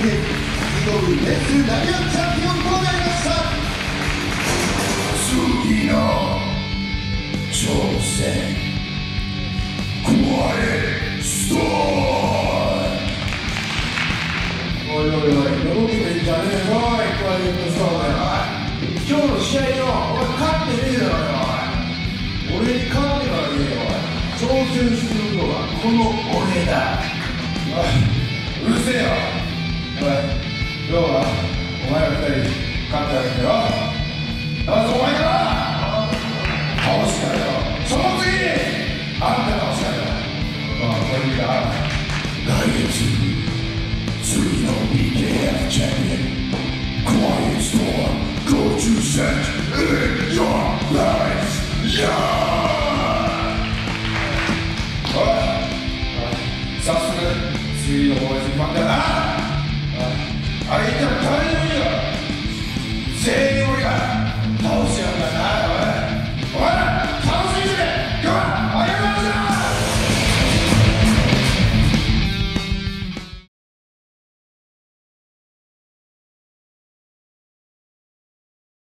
て囲碁部熱投げ合チャンピオンとなりました次の挑戦壊れストーンおいおいおいのぼてんじゃねえぞクワイエットストーン今日の試合よお俺勝ってねえだろよ俺に勝ってはねえよ挑戦するのはこの俺だおいうるせえよ今日はお前ら2人勝ってあげてよ。まずお前か。ら倒してやるよその次にあんた倒してやるよまあこれが来月次の BKF チャンピオン Quiet Store Go to set in your lives Yeah! おい早速次の応援に待ってるな